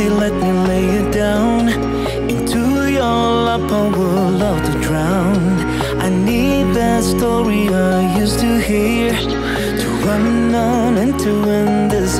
Baby, let me lay you down Into your lap I would love to drown. I need that story I used to hear To run on and to end this